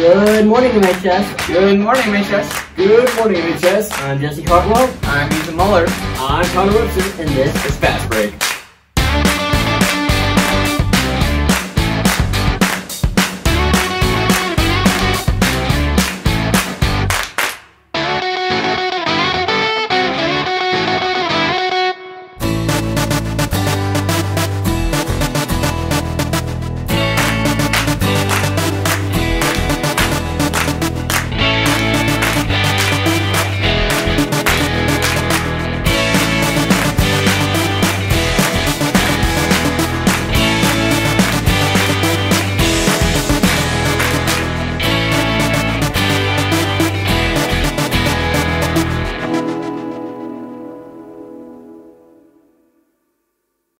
Good morning, MHS. Good morning, MHS. Good morning, MHS. I'm Jesse Hartwell. I'm Ethan Muller. I'm Connor Wilson, And this is Fast Break.